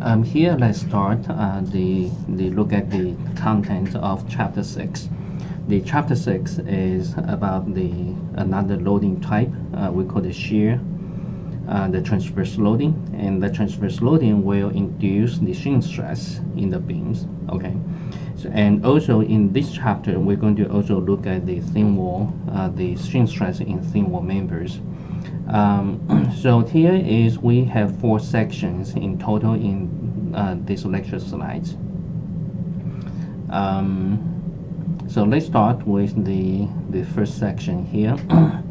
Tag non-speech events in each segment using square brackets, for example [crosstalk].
Um, here, let's start uh, the, the look at the content of chapter 6. The chapter 6 is about the another loading type. Uh, we call it shear, uh, the transverse loading. And the transverse loading will induce the shear stress in the beams. Okay. So, and also in this chapter, we're going to also look at the thin wall, uh, the shear stress in thin wall members. Um, [clears throat] so here is we have four sections in total in uh, this lecture slides. Um, so let's start with the, the first section here. [clears throat]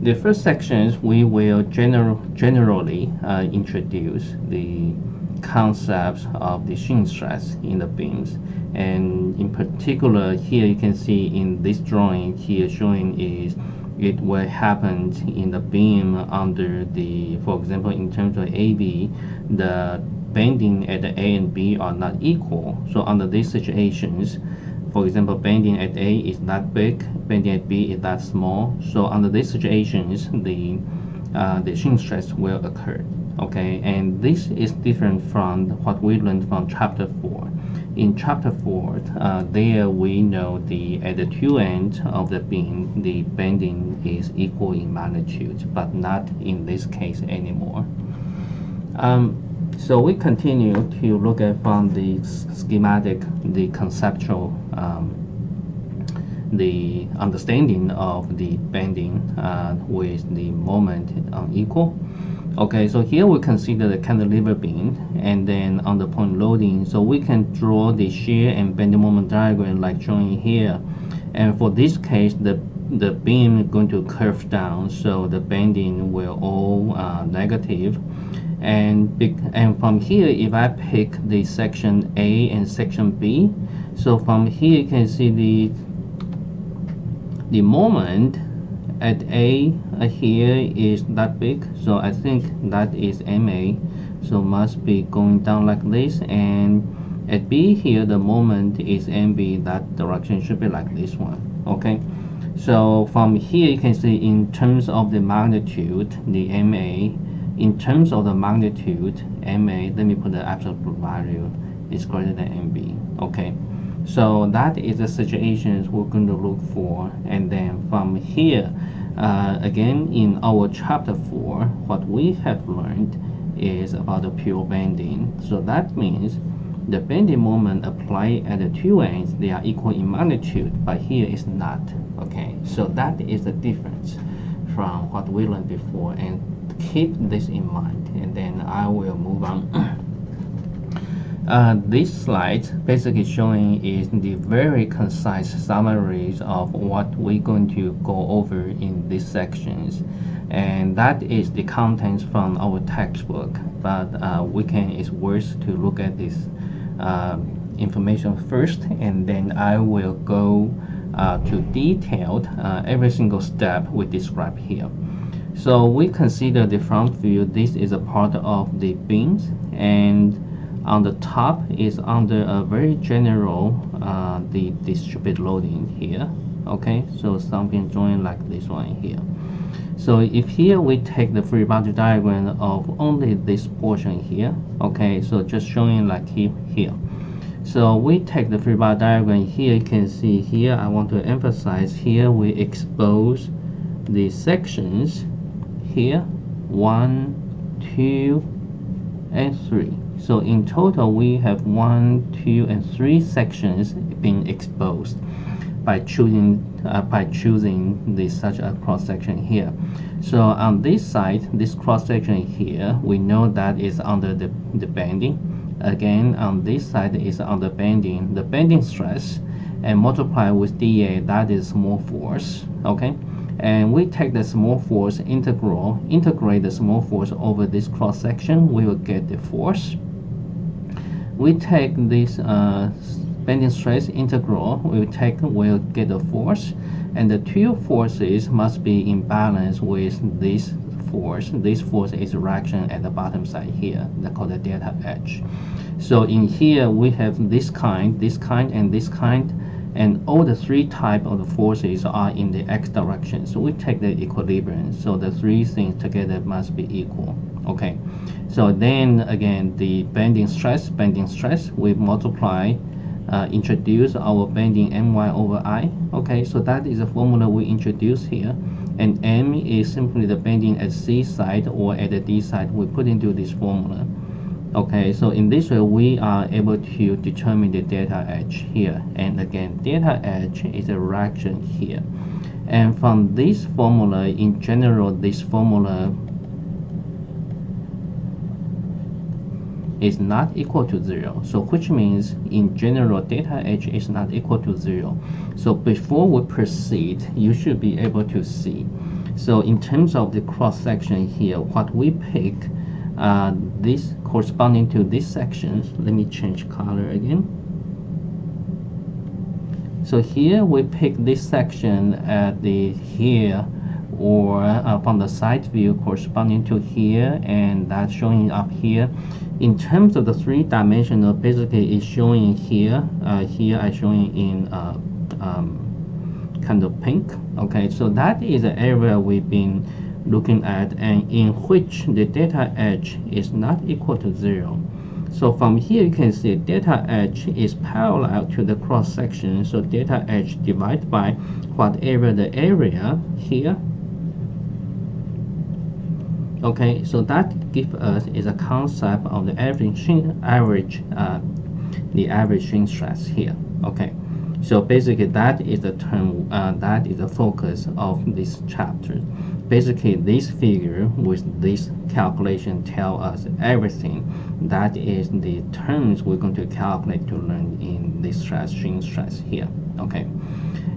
the first sections we will general, generally uh, introduce the concepts of the shear stress in the beams and in particular here you can see in this drawing here showing is it will happen in the beam under the, for example, in terms of AB, the bending at the A and B are not equal. So under these situations, for example, bending at A is that big, bending at B is that small. So under these situations, the uh, the shear stress will occur. Okay, and this is different from what we learned from chapter 4 in chapter 4, uh, there we know the at the two ends of the beam, the bending is equal in magnitude, but not in this case anymore. Um, so we continue to look at from the schematic, the conceptual, um, the understanding of the bending uh, with the moment unequal. Okay, so here we consider the cantilever beam and then on the point loading, so we can draw the shear and bending moment diagram like shown here. And for this case, the the beam is going to curve down, so the bending will all uh, negative. And, and from here, if I pick the section A and section B, so from here you can see the the moment at A uh, here is that big so I think that is MA so must be going down like this. And at B here the moment is MB that direction should be like this one. Okay? So from here you can see in terms of the magnitude the MA in terms of the magnitude MA let me put the absolute value. Is greater than MB okay so that is the situations we're going to look for. And then from here uh, again in our chapter 4 what we have learned is about the pure bending. So that means the bending moment applied at the two ends they are equal in magnitude but here is not okay? So that is the difference from what we learned before. And keep this in mind and then I will move on [clears throat] Uh, this slide basically showing is the very concise summaries of what we're going to go over in these sections. And that is the contents from our textbook but uh, we can it's worth to look at this uh, information first and then I will go uh, to detailed uh, every single step we describe here. So we consider the front view. This is a part of the beams and on the top is under a very general uh, the distributed loading here okay? So something joined like this one here. So if here we take the free body diagram of only this portion here okay? So just showing like here, here. so we take the free body diagram here you can see here I want to emphasize here we expose the sections here one two and three so in total, we have one, two, and three sections being exposed by choosing uh, by choosing this such a cross section here. So on this side, this cross section here, we know that is under the, the bending. Again, on this side is under bending, the bending stress, and multiply with dA, that is small force. Okay, and we take the small force integral, integrate the small force over this cross section, we will get the force we take this uh, bending stress integral, we take, we'll get a force, and the two forces must be in balance with this force. This force is reaction at the bottom side here, that's called the delta H. So in here, we have this kind, this kind, and this kind, and all the three type of the forces are in the x direction. So we take the equilibrium. So the three things together must be equal. Okay. So then again the bending stress bending stress we multiply uh, introduce our bending my over i. Okay so that is a formula we introduce here. And m is simply the bending at c side or at the d side. We put into this formula. Okay so in this way we are able to determine the delta h here. And again delta h is a reaction here. And from this formula in general this formula is not equal to zero. So which means in general delta h is not equal to zero. So before we proceed you should be able to see. So in terms of the cross section here what we pick uh, this corresponding to this section let me change color again. So here we pick this section at the here or uh, from the side view corresponding to here and that's showing up here. In terms of the three-dimensional basically it's showing here uh, here I showing in uh, um, kind of pink okay? So that is the area we've been looking at and in which the delta h is not equal to zero. So from here you can see delta h is parallel to the cross section. So delta h divided by whatever the area here okay so that gives us is a concept of the average average uh, the average shearing stress here. Okay so basically that is the term uh, that is the focus of this chapter. Basically this figure with this calculation tell us everything. That is the terms we're going to calculate to learn in this stress shearing stress here. Okay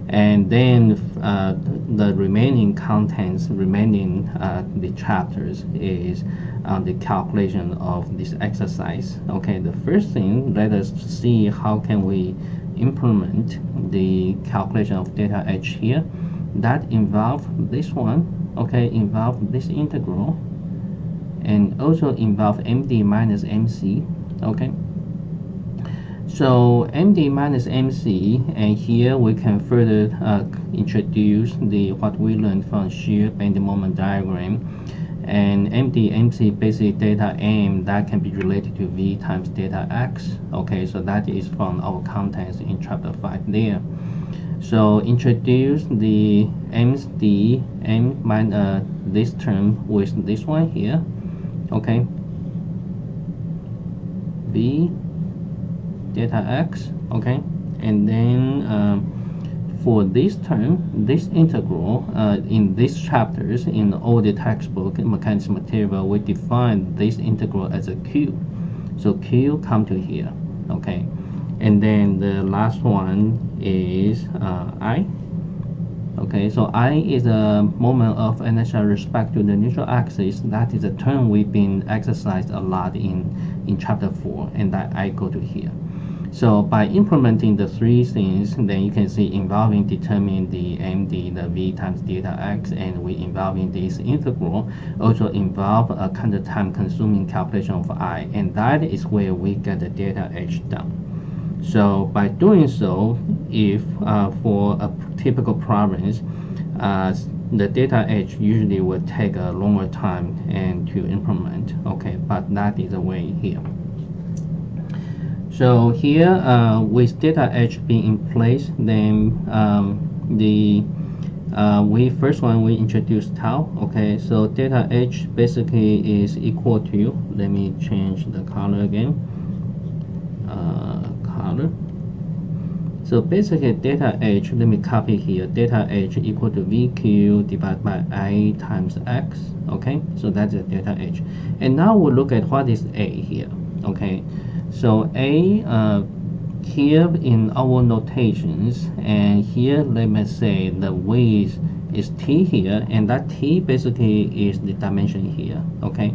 and then uh, the remaining contents remaining uh, the chapters is uh, the calculation of this exercise. Okay the first thing let us see how can we implement the calculation of delta h here. That involve this one okay involve this integral and also involve md minus mc okay so MD minus MC, and here we can further uh, introduce the what we learned from shear bending moment diagram. And MD MC basic delta M that can be related to V times delta X. Okay, so that is from our contents in chapter 5 there. So introduce the MD M minus uh, this term with this one here. Okay. V delta x okay? And then um, for this term this integral uh, in these chapters in all the textbook mechanics material we define this integral as a q. So q come to here okay? And then the last one is uh, i okay? So i is a moment of inertia respect to the neutral axis. That is a term we've been exercised a lot in in chapter 4 and that i go to here so by implementing the three things, then you can see involving determine the MD, the V times delta X, and we involving this integral also involve a kind of time consuming calculation of I, and that is where we get the delta H down. So by doing so, if uh, for a typical problems, uh, the delta H usually will take a longer time and to implement, okay, but that is the way here. So here uh, with delta H being in place, then um, the uh, we first one we introduce tau. Okay, so delta H basically is equal to. Let me change the color again. Uh, color. So basically delta H, let me copy here, Delta H equal to VQ divided by I times X, okay? So that's the delta H. And now we'll look at what is A here, okay? So A uh, here in our notations, and here let me say the width is t here, and that t basically is the dimension here, okay?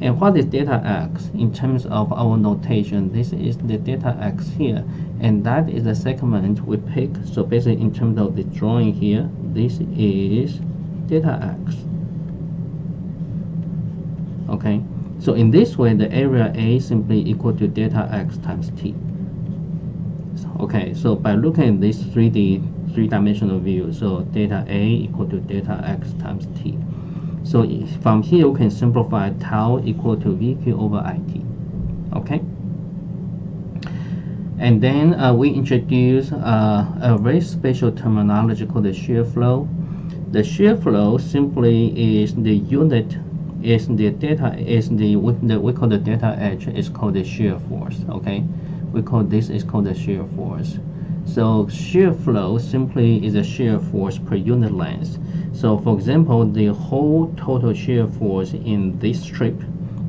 And what is delta x in terms of our notation? This is the delta x here, and that is the segment we pick. So basically, in terms of the drawing here, this is delta x. Okay. So in this way, the area A simply equal to delta x times t. Okay, so by looking at this 3D, three-dimensional view, so delta A equal to delta x times t. So from here, we can simplify tau equal to VQ over IT. Okay? And then uh, we introduce uh, a very special terminology called the shear flow. The shear flow simply is the unit is the data is the we, the, we call the delta H is called the shear force. Okay, we call this is called the shear force. So shear flow simply is a shear force per unit length. So for example, the whole total shear force in this strip,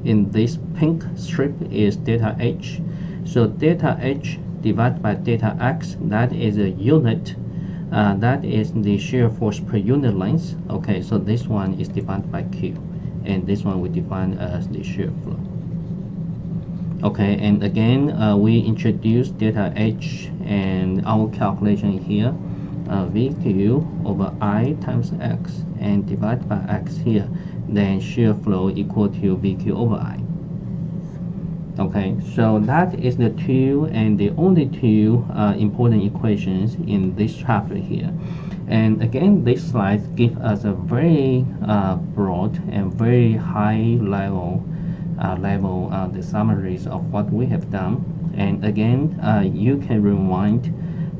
in this pink strip is delta H. So delta H divided by delta X, that is a unit. Uh, that is the shear force per unit length. Okay, so this one is divided by Q, and this one we define as the shear flow. Okay, and again, uh, we introduce delta H and our calculation here, uh, VQ over I times X and divided by X here, then shear flow equal to VQ over I. Okay, so that is the two and the only two uh, important equations in this chapter here. And again, this slide gives us a very uh, broad and very high level uh, level uh, the summaries of what we have done. And again, uh, you can rewind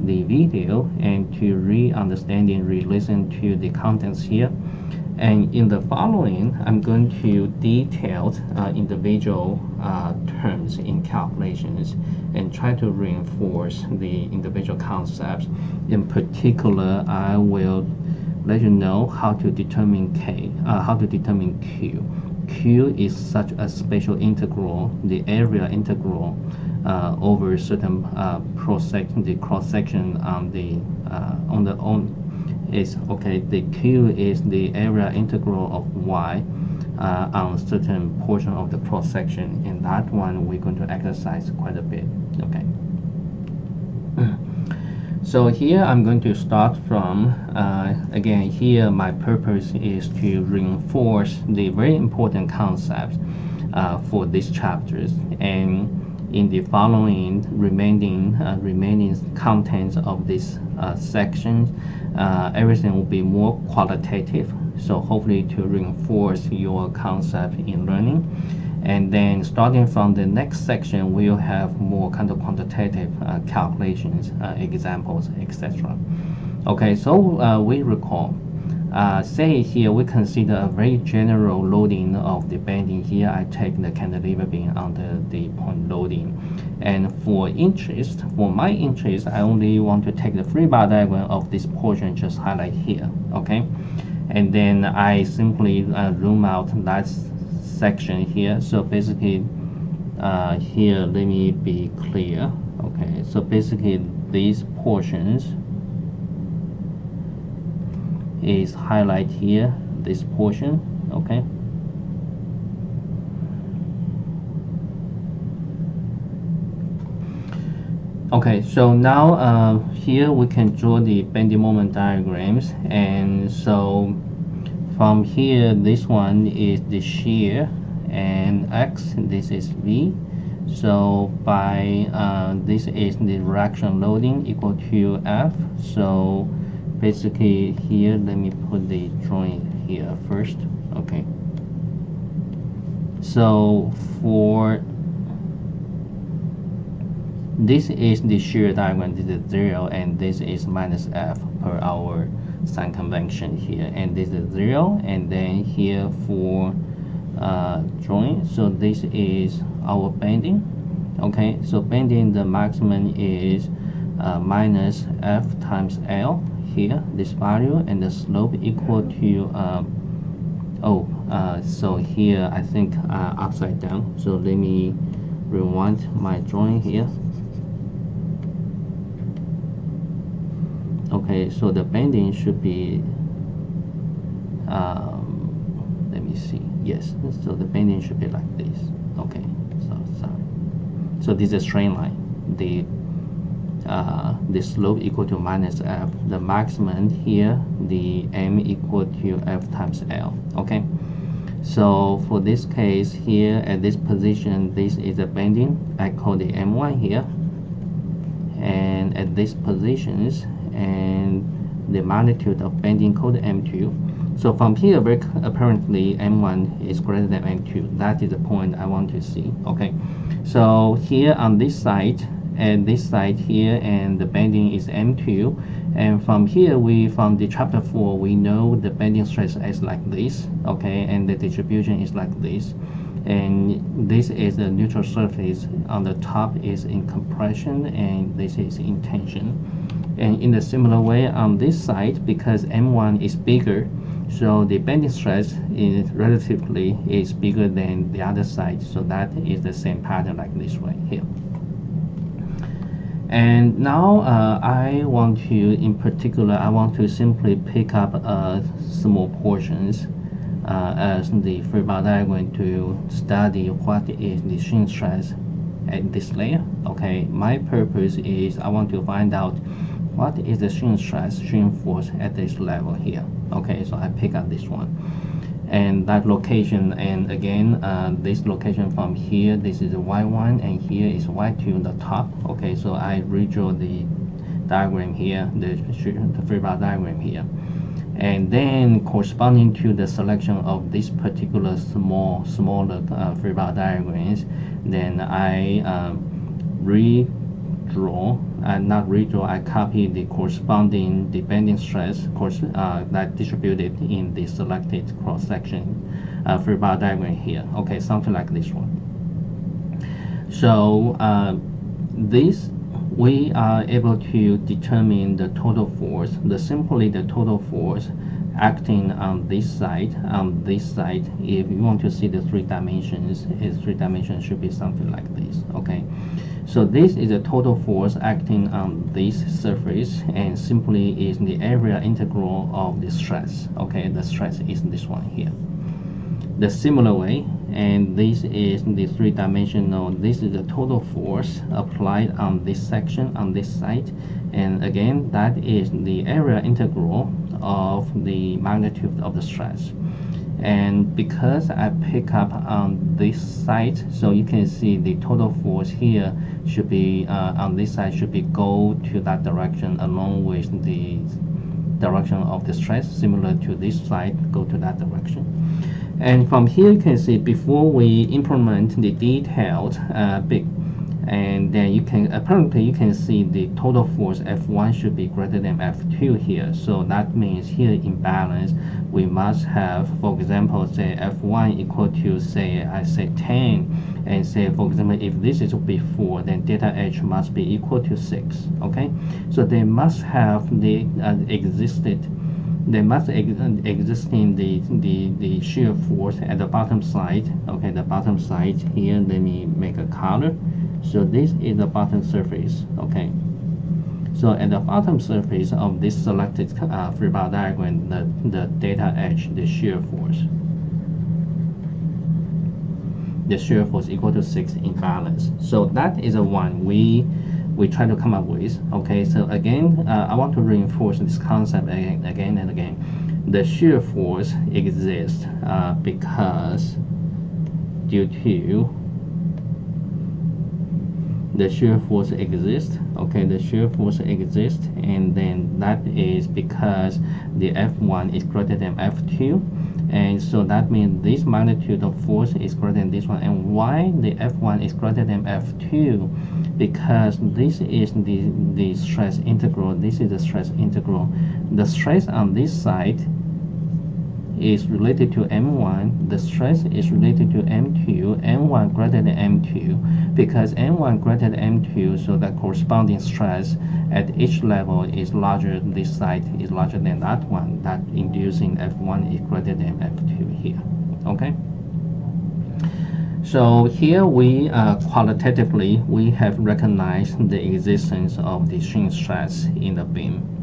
the video and to re-understand and re-listen to the contents here. And in the following, I'm going to detail uh, individual uh, terms in calculations and try to reinforce the individual concepts. In particular, I will let you know how to determine K, uh, how to determine Q. Q is such a special integral, the area integral uh, over certain uh, cross section, the cross section on the uh, on the on is okay. The Q is the area integral of y uh, on certain portion of the cross section, and that one we're going to exercise quite a bit. Okay. [clears throat] So here I'm going to start from, uh, again, here my purpose is to reinforce the very important concepts uh, for these chapters. And in the following remaining, uh, remaining contents of this uh, section, uh, everything will be more qualitative. So hopefully to reinforce your concept in learning. And then starting from the next section, we'll have more kind of quantitative uh, calculations, uh, examples, etc. Okay, so uh, we recall, uh, say here we consider a very general loading of the bending. Here I take the cantilever beam under the point loading. And for interest, for my interest, I only want to take the free bar diagram of this portion just highlight here, okay? And then I simply uh, zoom out that section here. So basically, uh, here, let me be clear. Okay, so basically these portions is highlight here, this portion, okay? Okay, so now uh, here we can draw the bending moment diagrams and so from here this one is the shear and x this is v. So by uh, this is the reaction loading equal to f. So basically here let me put the drawing here first okay. So for this is the shear diagram this is zero and this is minus f per our sign convention here. And this is zero and then here for uh, drawing. So this is our bending okay? So bending the maximum is uh, minus f times l here this value and the slope equal to um, oh uh, so here I think uh, upside down. So let me rewind my drawing here okay so the bending should be um, let me see. Yes so the bending should be like this. Okay so sorry so this is a straight line. The uh, the slope equal to minus f. The maximum here the m equal to f times l. Okay so for this case here at this position this is a bending I call the m1 here. And at these positions and the magnitude of bending called M2 So from here, very apparently M1 is greater than M2. That is the point I want to see. Okay. So here on this side, and this side here, and the bending is M2. And from here, we from the chapter four, we know the bending stress is like this. Okay, and the distribution is like this and this is the neutral surface on the top is in compression and this is in tension and in a similar way on this side because M1 is bigger so the bending stress is relatively is bigger than the other side. So that is the same pattern like this one here. And now uh, I want to in particular I want to simply pick up uh, small portions uh, as the free body diagram to study what is the shear stress at this layer. Okay, my purpose is I want to find out what is the shear stress, shear force at this level here. Okay, so I pick up this one. And that location, and again, uh, this location from here, this is Y1, and here is Y2 the top. Okay, so I redraw the diagram here, the, the free body diagram here and then corresponding to the selection of this particular small smaller uh, free body diagrams then I um, redraw and uh, not redraw I copy the corresponding depending stress course uh, that distributed in the selected cross section uh, free body diagram here. Okay something like this one. So uh, this we are able to determine the total force, the simply the total force acting on this side, on this side, if you want to see the three dimensions, its three dimensions should be something like this, okay? So this is the total force acting on this surface and simply is the area integral of the stress, okay? The stress is this one here. The similar way, and this is the three-dimensional this is the total force applied on this section on this side and again that is the area integral of the magnitude of the stress. And because I pick up on this side so you can see the total force here should be uh, on this side should be go to that direction along with the direction of the stress similar to this side go to that direction. And from here you can see before we implement the detailed uh, big and then you can apparently you can see the total force F1 should be greater than F2 here so that means here in balance we must have for example say F1 equal to say I say 10 and say for example if this is before then delta H must be equal to 6 okay so they must have the uh, existed they must ex exist in the, the, the shear force at the bottom side. Okay, the bottom side here, let me make a color. So this is the bottom surface, okay. So at the bottom surface of this selected uh, free body diagram, the, the delta H, the shear force. The shear force equal to 6 in balance. So that is the one we we try to come up with. Okay, so again, uh, I want to reinforce this concept again, again and again. The shear force exists uh, because due to the shear force exists okay the shear force exists and then that is because the f1 is greater than f2 and so that means this magnitude of force is greater than this one. And why the f1 is greater than f2 because this is the the stress integral this is the stress integral. The stress on this side is related to m1 the stress is related to m2 m1 greater than m2 because m1 greater than m2 so the corresponding stress at each level is larger this side is larger than that one that inducing f1 is greater than f2 here okay so here we uh, qualitatively we have recognized the existence of the shear stress in the beam.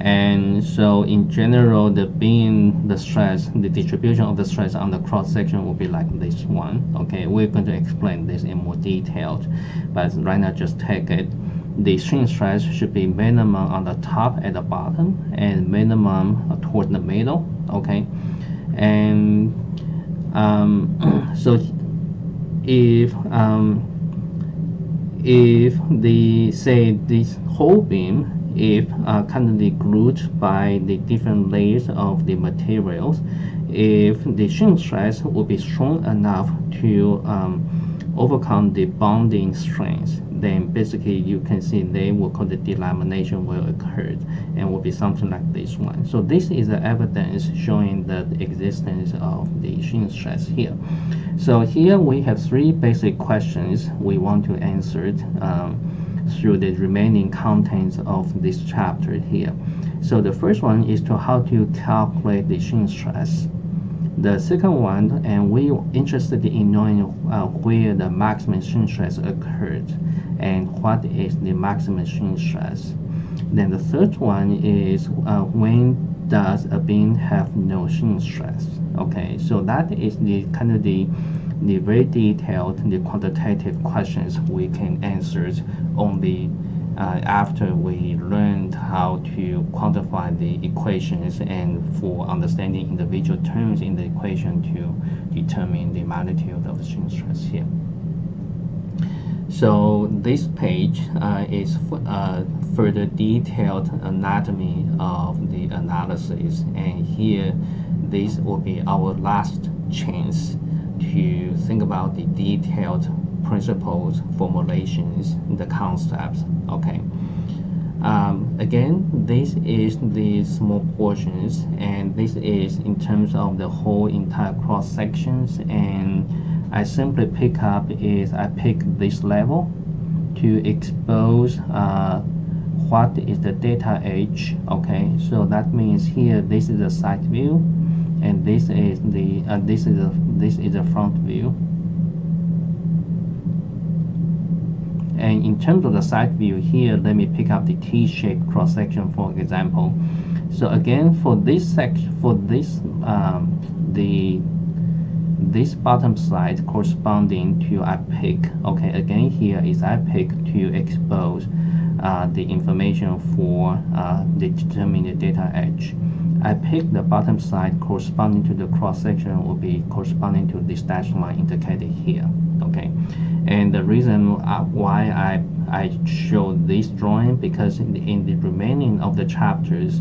And so in general, the beam, the stress, the distribution of the stress on the cross section will be like this one. Okay, we're going to explain this in more detail, but right now just take it. The shear stress should be minimum on the top at the bottom and minimum toward the middle. Okay, and um, [clears throat] so if um, if the say this whole beam if uh, currently grouped by the different layers of the materials if the shear stress will be strong enough to um, overcome the bonding strength then basically you can see they will call the delamination will occur and will be something like this one. So this is the evidence showing the existence of the shear stress here. So here we have three basic questions we want to answer um, through the remaining contents of this chapter here. So the first one is to how to calculate the shear stress. The second one, and we are interested in knowing uh, where the maximum shear stress occurred and what is the maximum shear stress. Then the third one is uh, when does a beam have no shear stress? Okay, so that is the kind of the the very detailed, the quantitative questions we can answer only uh, after we learned how to quantify the equations and for understanding individual terms in the equation to determine the magnitude of the shear stress here. So this page uh, is uh, further detailed anatomy of the analysis and here this will be our last chance to think about the detailed principles, formulations, the concepts. Okay. Um, again, this is the small portions, and this is in terms of the whole entire cross sections. And I simply pick up is I pick this level to expose uh, what is the delta H. Okay, so that means here this is the side view, and this is the uh, this is the this is the front view. And in terms of the side view here, let me pick up the T-shaped cross section for example. So again, for this section, for this um, the this bottom side corresponding to I pick. Okay, again here is I pick to expose uh, the information for uh, the determining the delta H. I pick the bottom side corresponding to the cross section will be corresponding to this dashed line indicated here. Okay, and the reason uh, why I I show this drawing because in the, in the remaining of the chapters,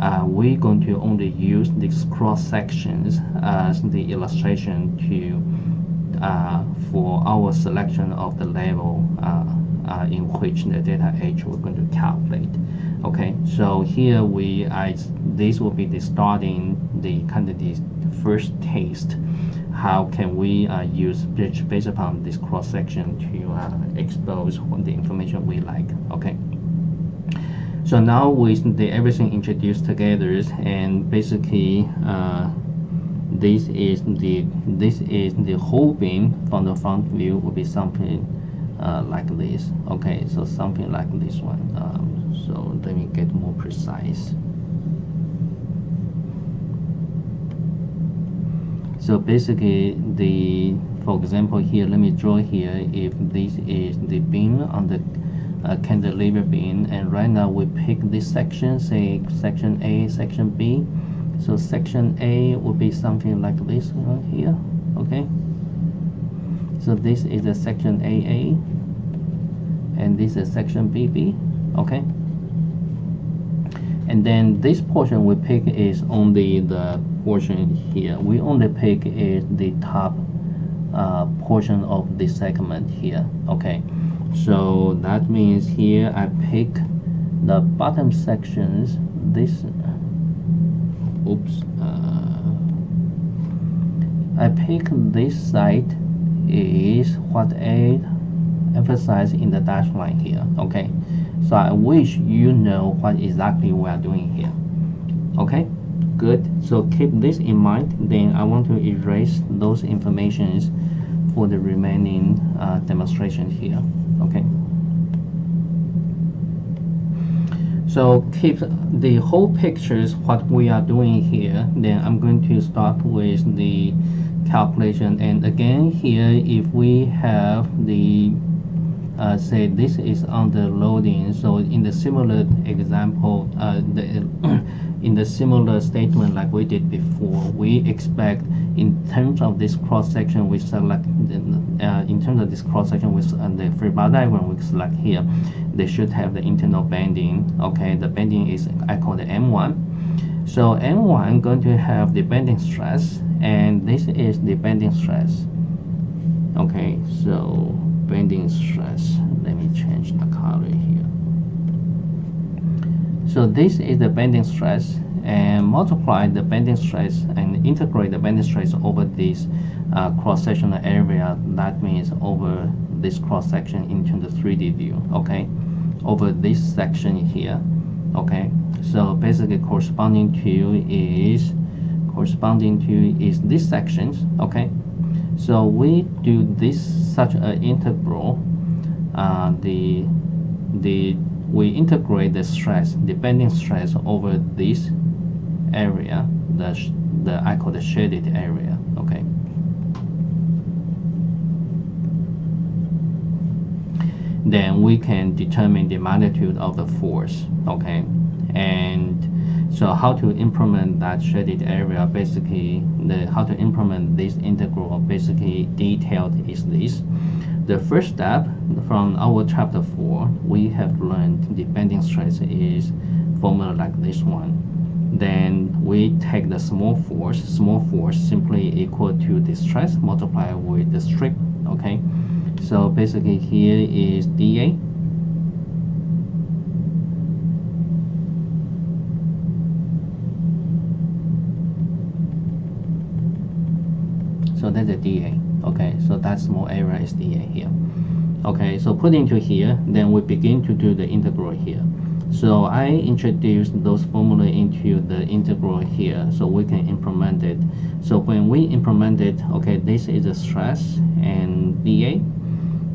uh, we're going to only use these cross sections as the illustration to uh, for our selection of the level uh, uh, in which the delta H we're going to calculate. Okay, so here we, I, this will be the starting, the kind of the first taste. How can we uh, use based upon this cross section to uh, expose the information we like? Okay. So now with the everything introduced together, and basically uh, this is the this is the whole beam from the front view will be something uh, like this okay so something like this one um, so let me get more precise. So basically the for example here let me draw here if this is the beam on the uh, cantilever beam and right now we pick this section say section A section B. So section A would be something like this right here okay? So this is a section AA and this is section BB okay and then this portion we pick is only the portion here. We only pick is the top uh, portion of the segment here okay? So that means here I pick the bottom sections. This oops uh, I pick this side is what I emphasize in the dashed line here okay so I wish you know what exactly we are doing here. Okay? Good. So keep this in mind. Then I want to erase those informations for the remaining uh, demonstration here. Okay? So keep the whole pictures what we are doing here. Then I'm going to start with the calculation. And again here if we have the uh, say this is under loading so in the similar example uh, the, [coughs] in the similar statement like we did before, we expect in terms of this cross section we select uh, in terms of this cross section with uh, the free body diagram we select here, they should have the internal bending. Okay, the bending is I call the M1. So M1 going to have the bending stress, and this is the bending stress. Okay, so bending stress. Let me change the color here. So this is the bending stress and multiply the bending stress and integrate the bending stress over this uh, cross-sectional area. That means over this cross-section into the 3D view, okay? Over this section here, okay? So basically corresponding to is corresponding to is this sections, okay? So we do this such an integral, uh, the the we integrate the stress, the bending stress over this area, the the I call the shaded area. Okay. Then we can determine the magnitude of the force. Okay, and so how to implement that shaded area, basically, the how to implement this integral, basically detailed is this. The first step from our chapter 4, we have learned the bending stress is formula like this one. Then we take the small force, small force simply equal to the stress multiplied with the strip, okay? So basically here is dA so that's the dA okay? So that small area is dA here okay? So put into here then we begin to do the integral here. So I introduced those formula into the integral here so we can implement it. So when we implement it okay this is a stress and dA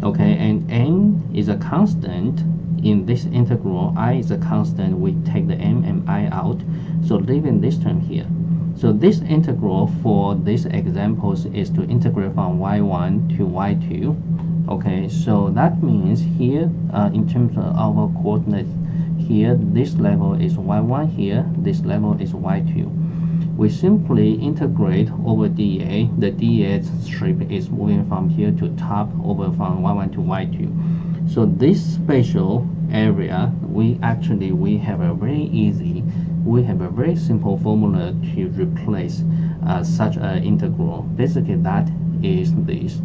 okay? And n is a constant in this integral. I is a constant. We take the m and i out. So leaving this term here so this integral for these examples is to integrate from y1 to y2. Okay, so that means here, uh, in terms of our coordinates, here this level is y1 here, this level is y2. We simply integrate over dA. The dA strip is moving from here to top over from y1 to y2. So this spatial area, we actually we have a very easy we have a very simple formula to replace uh, such an integral. Basically, that is this.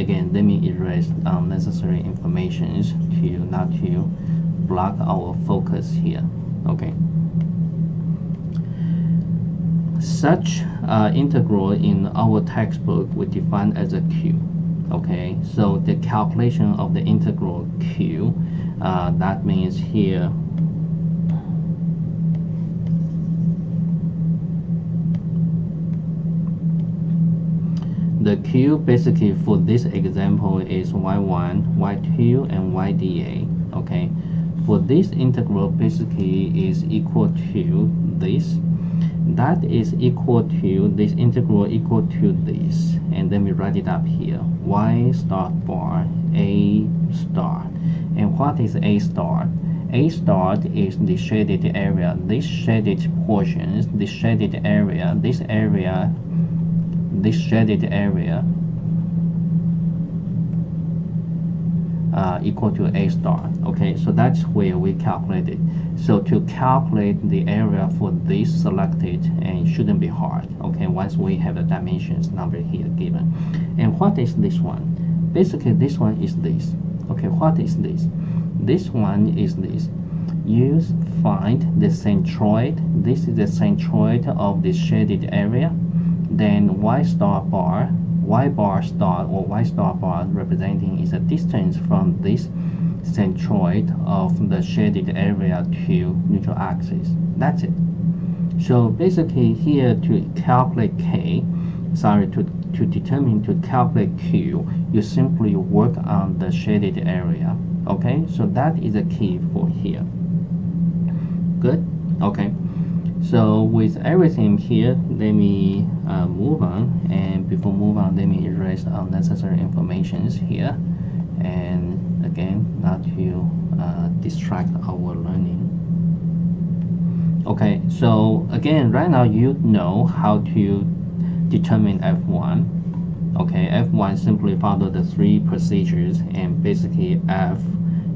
Again, let me erase unnecessary information to not to block our focus here. Okay. Such uh, integral in our textbook we define as a q. Okay, so the calculation of the integral q, uh, that means here the q basically for this example is y1 y2 and yda okay? For this integral basically is equal to this. That is equal to this integral equal to this. And then we write it up here. Y star bar a star. And what is a star? A star is the shaded area. This shaded portions the shaded area this area this shaded area uh, equal to A star. Okay, so that's where we calculate it. So to calculate the area for this selected, and it shouldn't be hard. Okay, once we have the dimensions number here given. And what is this one? Basically, this one is this. Okay, what is this? This one is this. You find the centroid. This is the centroid of the shaded area then y star bar, y bar star or y star bar representing is a distance from this centroid of the shaded area to neutral axis. That's it. So basically here to calculate k, sorry, to, to determine to calculate q, you simply work on the shaded area. Okay, so that is a key for here. Good? Okay. So with everything here, let me uh, move on. And before move on, let me erase unnecessary informations here. And again, not to uh, distract our learning. Okay, so again, right now you know how to determine F1. Okay, F1 simply follow the three procedures and basically F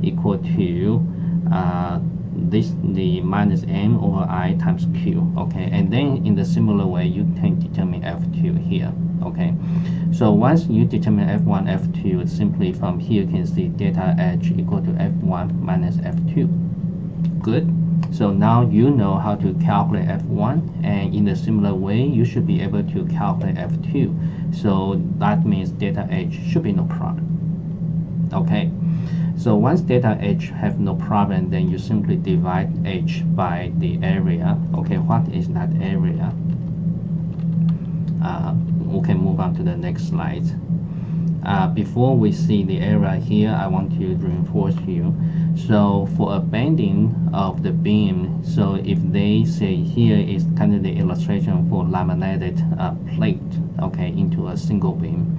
equal to uh, this the minus m over i times q okay? And then in the similar way you can determine f2 here okay? So once you determine f1 f2 simply from here you can see delta h equal to f1 minus f2 good. So now you know how to calculate f1 and in a similar way you should be able to calculate f2 so that means delta h should be no problem okay so once delta h have no problem, then you simply divide h by the area. Okay, what is that area? Uh, we can move on to the next slide. Uh, before we see the area here, I want to reinforce you. So for a bending of the beam, so if they say here is kind of the illustration for laminated uh, plate, okay, into a single beam.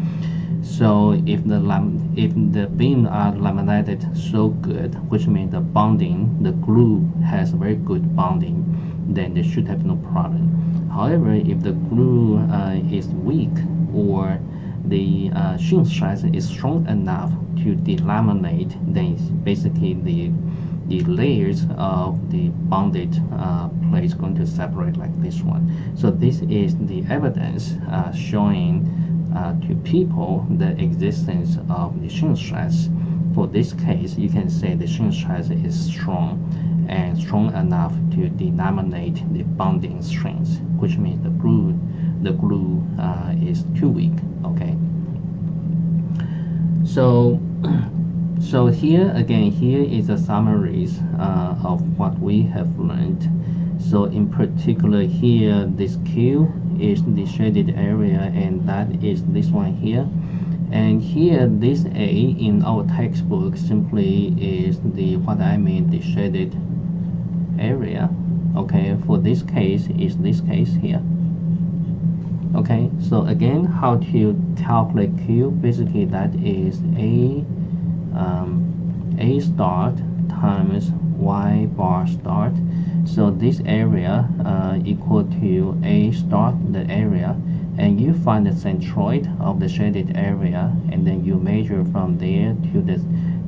So if the lam if the beam are laminated so good, which means the bonding, the glue has very good bonding, then they should have no problem. However, if the glue uh, is weak or the uh, stress is strong enough to delaminate, then basically the the layers of the bonded uh, plate is going to separate like this one. So this is the evidence uh, showing uh, to people the existence of the shear stress. For this case, you can say the shear stress is strong and strong enough to denominate the bonding strength, which means the glue, the glue uh, is too weak. Okay. So, [clears throat] so here again, here is a summary uh, of what we have learned. So in particular here, this Q is the shaded area and that is this one here. And here this A in our textbook simply is the what I mean the shaded area. Okay for this case is this case here. Okay so again how to calculate Q? Basically that is A um, A start times Y bar start so this area uh, equal to A start the area and you find the centroid of the shaded area and then you measure from there to the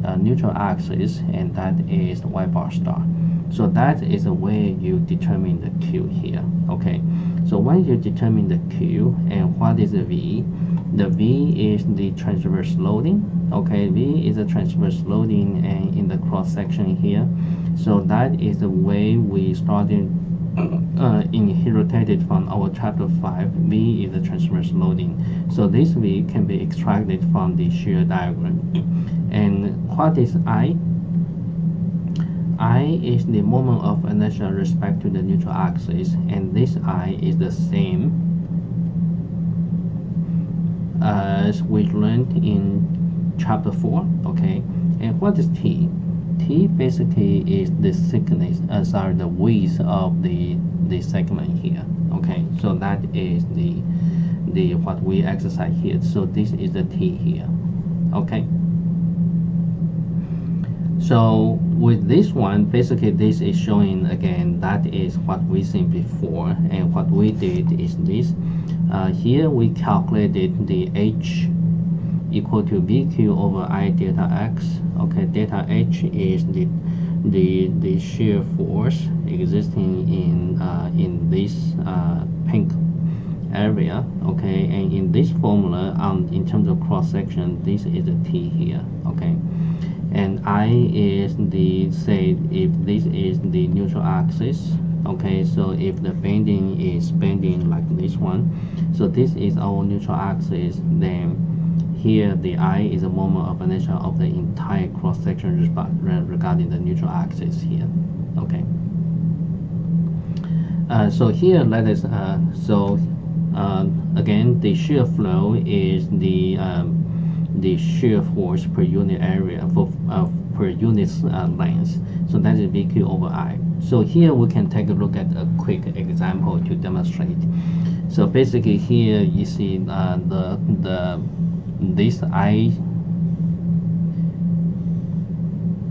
uh, neutral axis and that is Y bar star. So that is the way you determine the Q here. Okay. So when you determine the Q and what is the V, the V is the transverse loading. Okay, V is the transverse loading and in the cross section here so that is the way we started uh, inherited from our chapter 5 V is the transverse loading. So this V can be extracted from the shear diagram. And what is I? I is the moment of inertia respect to the neutral axis and this I is the same as we learned in chapter 4 okay? And what is T T basically is the thickness, uh, sorry, the width of the the segment here. Okay, so that is the the what we exercise here. So this is the T here. Okay. So with this one, basically this is showing again that is what we seen before, and what we did is this. Uh, here we calculated the H equal to VQ over I delta X. Okay, delta H is the the the shear force existing in uh, in this uh, pink area. Okay, and in this formula, um, in terms of cross section, this is a T here. Okay, and I is the say if this is the neutral axis. Okay, so if the bending is bending like this one, so this is our neutral axis, then here, the I is a moment of inertia of the entire cross-section regarding the neutral axis here. Okay. Uh, so here, let us, uh, so uh, again, the shear flow is the um, the shear force per unit area for uh, per unit uh, length. So that is VQ over I. So here we can take a look at a quick example to demonstrate. So basically here you see uh, the the this I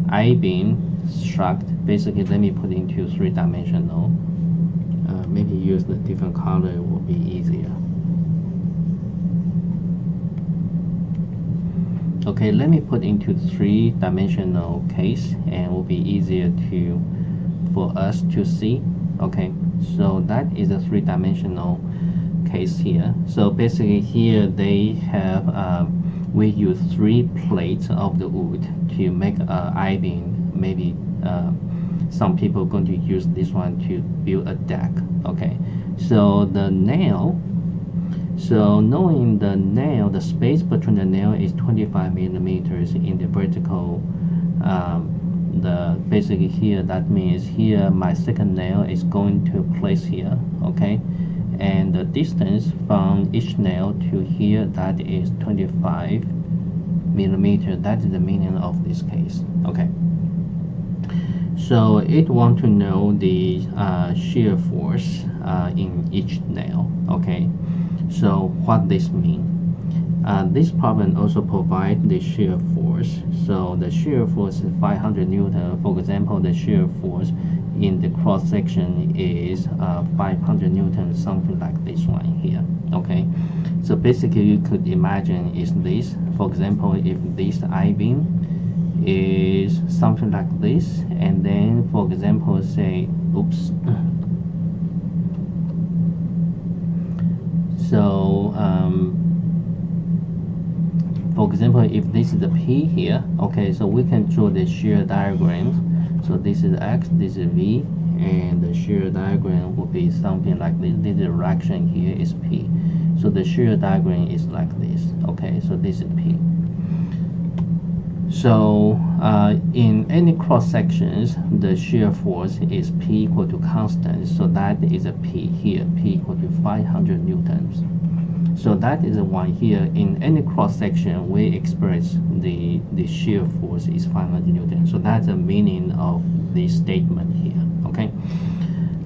I beam struct basically let me put into three dimensional uh, maybe use the different color will be easier. Okay, let me put into three-dimensional case and will be easier to for us to see. Okay, so that is a three-dimensional case here. So basically here they have uh, we use three plates of the wood to make a I-beam. Maybe uh, some people going to use this one to build a deck. Okay, so the nail so knowing the nail, the space between the nail is 25 millimeters in the vertical, um, the basically here, that means here my second nail is going to place here, okay? And the distance from each nail to here, that is 25 millimeter. That is the meaning of this case, okay? So it want to know the uh, shear force uh, in each nail, okay? So what this mean? Uh, this problem also provide the shear force. So the shear force is 500 Newton. For example, the shear force in the cross section is uh, 500 Newton, something like this one here. Okay. So basically, you could imagine is this. For example, if this I-beam is something like this, and then for example, say, oops. So um, for example, if this is the P here, okay, so we can draw the shear diagrams So this is X, this is V, and the shear diagram will be something like this. This direction here is P. So the shear diagram is like this. Okay, so this is P. So uh, in any cross sections, the shear force is P equal to constant. So that is a P here, P equal to 500 newtons. So that is the one here. In any cross section, we express the, the shear force is 500 Newton. So that's the meaning of this statement here, okay?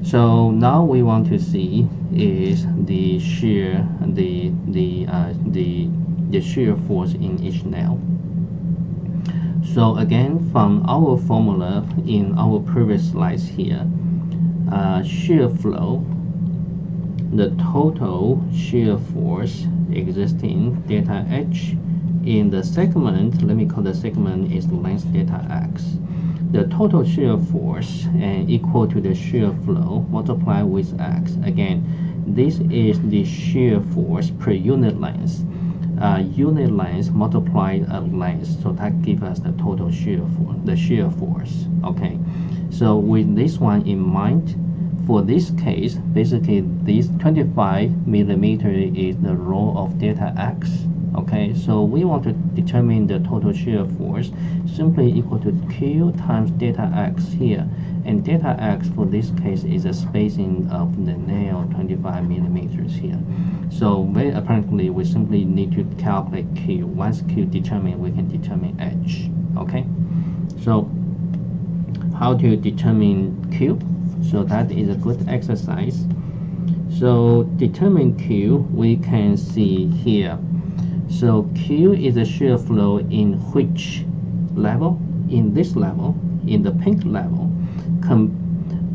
So now we want to see is the shear, the, the, uh, the, the shear force in each nail. So again, from our formula in our previous slides here, uh, shear flow, the total shear force existing delta H in the segment, let me call the segment is length delta X. The total shear force and equal to the shear flow multiplied with X. Again, this is the shear force per unit length uh, unit length multiplied uh, length, so that gives us the total shear force, the shear force. Okay, so with this one in mind, for this case, basically this 25 millimeter is the rho of delta x. Okay, so we want to determine the total shear force simply equal to Q times delta x here. And delta x for this case is the spacing of the nail 25 millimeters here. So apparently we simply need to calculate Q. Once Q determined, we can determine H. Okay, so how to determine Q? So that is a good exercise. So determine Q, we can see here so Q is a shear flow in which level? In this level, in the pink level. Com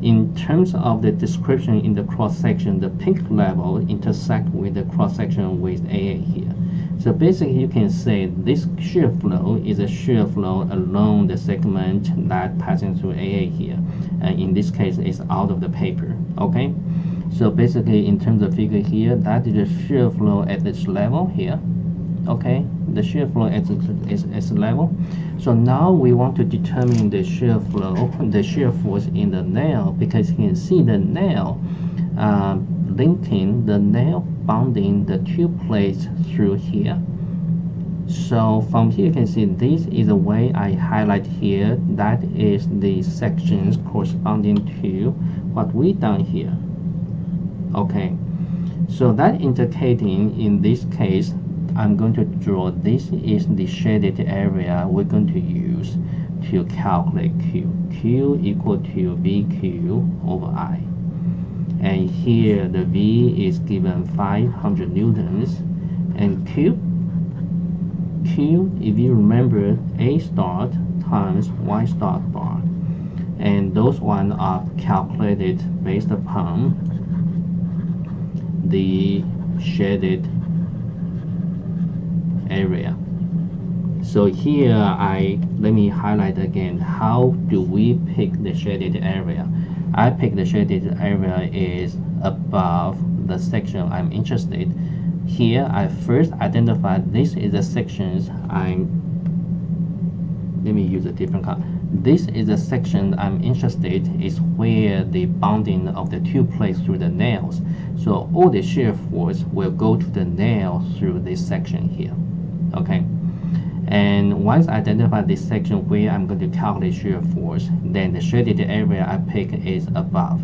in terms of the description in the cross section, the pink level intersect with the cross section with AA here. So basically you can say this shear flow is a shear flow along the segment that passing through AA here. And in this case it's out of the paper. Okay? So basically in terms of figure here, that is a shear flow at this level here okay the shear flow is, is, is level so now we want to determine the shear flow [laughs] the shear force in the nail because you can see the nail uh, linking the nail bonding the two plates through here so from here you can see this is the way I highlight here that is the sections corresponding to what we done here okay so that indicating in this case I'm going to draw this is the shaded area we're going to use to calculate Q. Q equal to VQ over I. And here the V is given 500 newtons and Q Q if you remember A start times Y start bar and those one are calculated based upon the shaded area. So here I let me highlight again how do we pick the shaded area. I pick the shaded area is above the section I'm interested. Here I first identify this is the sections I'm let me use a different color. This is the section I'm interested is where the bonding of the two plates through the nails. So all the shear force will go to the nail through this section here. Okay. And once I identify this section where I'm going to calculate shear force, then the shaded area I pick is above.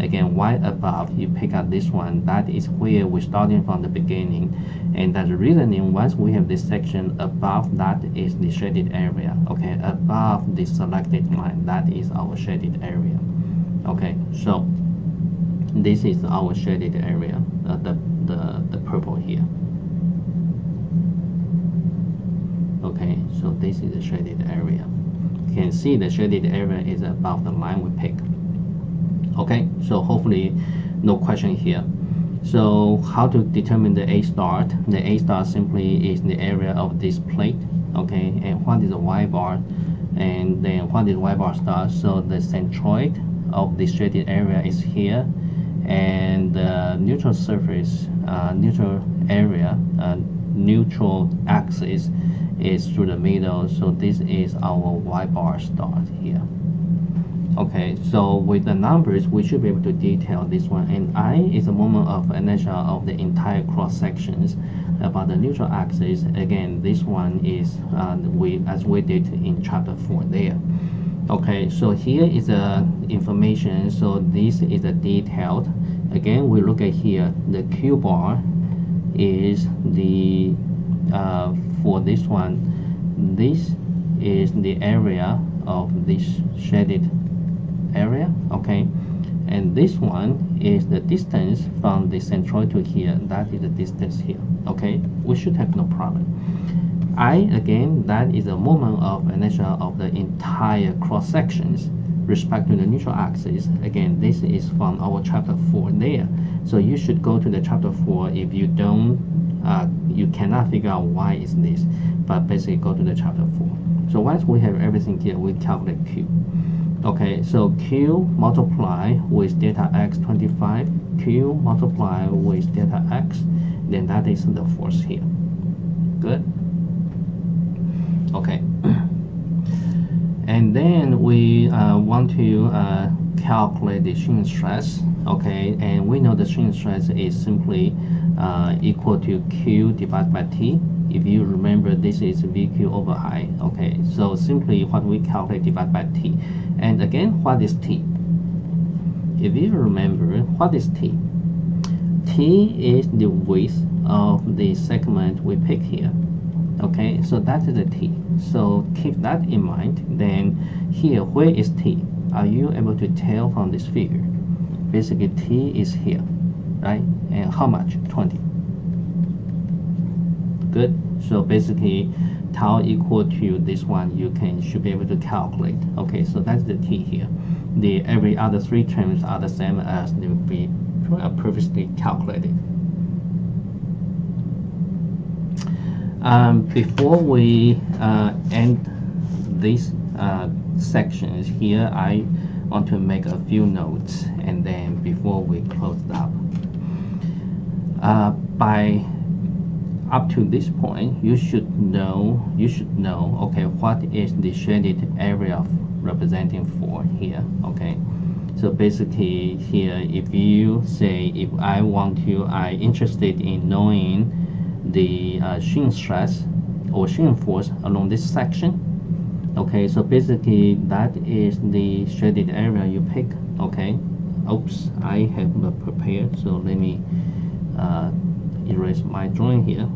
Again, why above? You pick up this one. That is where we're starting from the beginning. And that's the reasoning once we have this section above, that is the shaded area. Okay, above the selected line, that is our shaded area. Okay, so this is our shaded area, uh, the, the, the purple here. Okay, so this is the shaded area. You can see the shaded area is above the line we pick. Okay so hopefully no question here. So how to determine the A star the A star simply is the area of this plate okay and what is the Y bar? And then what is Y bar star so the centroid of the shaded area is here and the neutral surface uh, neutral area uh, neutral axis is through the middle so this is our Y bar start here Okay, so with the numbers, we should be able to detail this one. And I is a moment of inertia of the entire cross sections. About the neutral axis, again, this one is uh, we as we did in chapter four there. Okay, so here is the information. So this is the detailed. Again, we look at here. The Q bar is the uh, for this one. This is the area of this shaded area okay? And this one is the distance from the centroid to here. That is the distance here okay? We should have no problem. I again that is a moment of inertia of the entire cross sections respect to the neutral axis. Again this is from our chapter 4 there. So you should go to the chapter 4 if you don't uh, you cannot figure out why is this but basically go to the chapter 4 so once we have everything here we calculate Q Okay, so Q multiply with delta x 25, Q multiply with delta x, then that is the force here. Good? Okay. [coughs] and then we uh, want to uh, calculate the shear stress, okay, and we know the shear stress is simply uh, equal to Q divided by T. If you remember, this is VQ over I, okay, so simply what we calculate divided by T. And again, what is T? If you remember, what is T? T is the width of the segment we pick here. Okay, so that is the T. So keep that in mind. Then here, where is T? Are you able to tell from this figure? Basically, T is here, right? And how much? 20. Good. So basically, tau equal to this one, you can should be able to calculate. Okay, so that's the t here. The every other three terms are the same as they would be uh, previously calculated. Um, before we uh, end these uh, sections here, I want to make a few notes, and then before we close up. Uh, by up to this point, you should know, you should know, okay, what is the shaded area representing for here, okay? So basically here, if you say, if I want to, I interested in knowing the uh, shear stress or shear force along this section, okay, so basically that is the shaded area you pick, okay? Oops, I have prepared, so let me uh, erase my drawing here.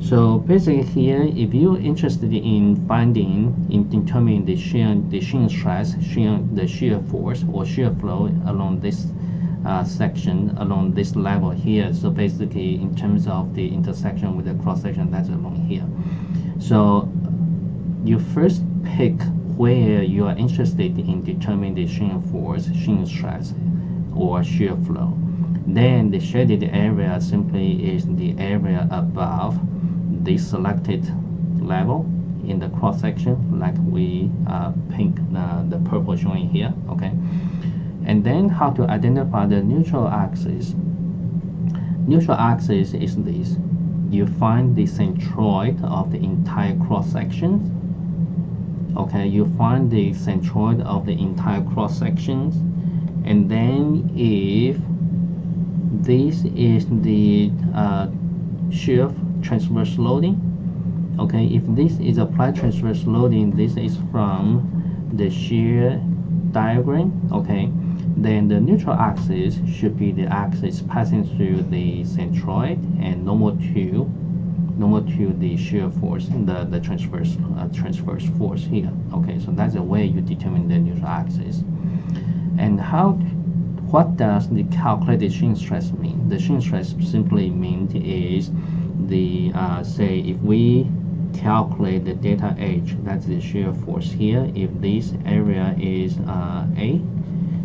So basically here, if you're interested in finding, in determining the shear, the shear stress, shear, the shear force or shear flow along this uh, section, along this level here. So basically in terms of the intersection with the cross section, that's along here. So you first pick where you are interested in determining the shear force, shear stress, or shear flow then the shaded area simply is the area above the selected level in the cross section like we uh, pink uh, the purple showing here okay? And then how to identify the neutral axis? Neutral axis is this. You find the centroid of the entire cross section okay? You find the centroid of the entire cross sections. And then if this is the uh, shear transverse loading. Okay if this is applied transverse loading this is from the shear diagram okay? Then the neutral axis should be the axis passing through the centroid and normal to normal to the shear force the the transverse uh, transverse force here. Okay so that's the way you determine the neutral axis. And how what does the calculated shear stress mean the shear stress simply means is the uh, say if we calculate the delta H that's the shear force here if this area is uh, A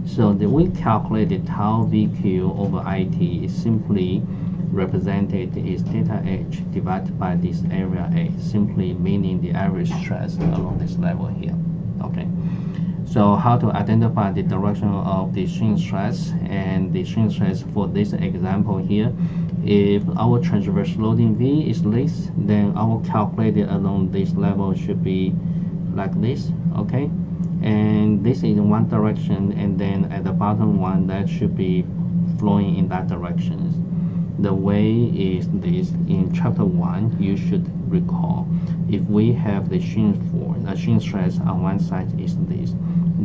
so the we calculate the tau VQ over IT is simply represented is delta H divided by this area A, simply meaning the average stress along this level here. Okay. So how to identify the direction of the shear stress and the shear stress for this example here. If our transverse loading V is this, then our calculated along this level should be like this, okay? and this is one direction and then at the bottom one that should be flowing in that direction the way is this in chapter 1 you should recall if we have the shear force the shear stress on one side is this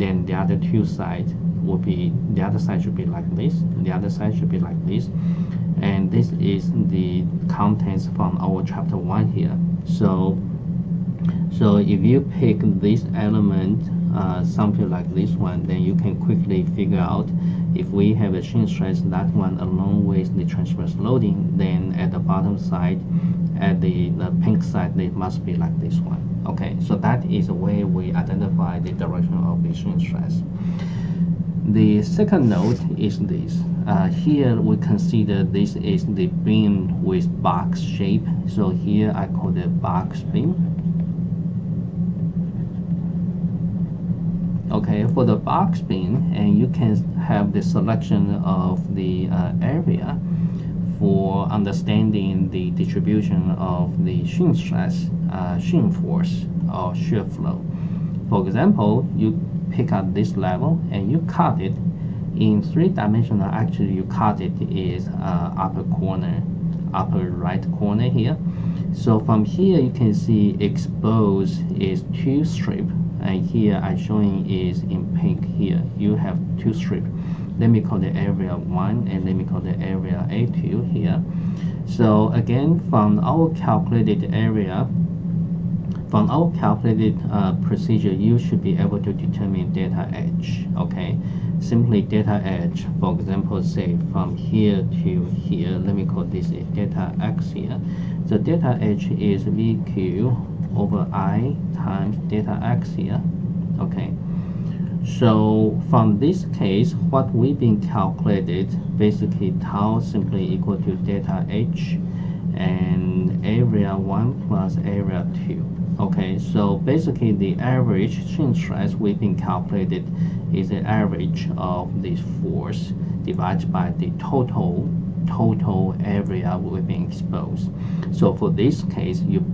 then the other two sides will be the other side should be like this the other side should be like this. And this is the contents from our chapter 1 here. So so if you pick this element uh, something like this one, then you can quickly figure out if we have a shear stress that one along with the transverse loading, then at the bottom side, at the, the pink side, it must be like this one. Okay, so that is a way we identify the direction of the shear stress. The second note is this. Uh, here we consider this is the beam with box shape. So here I call the box beam okay for the box beam and you can have the selection of the uh, area for understanding the distribution of the shear stress uh, shear force or shear flow. For example you pick up this level and you cut it in three dimensional. Actually you cut it is uh, upper corner upper right corner here. So from here you can see exposed is two strip and here I'm showing is in pink here. You have two strips let me call the area 1 and let me call the area A2 here. So again from our calculated area from our calculated uh, procedure you should be able to determine delta H okay? Simply delta H for example say from here to here let me call this delta X here. The delta H is VQ over i times delta x here okay so from this case what we've been calculated basically tau simply equal to delta h and area 1 plus area 2 okay so basically the average shear stress we've been calculated is the average of this force divided by the total total area we've been exposed. So for this case you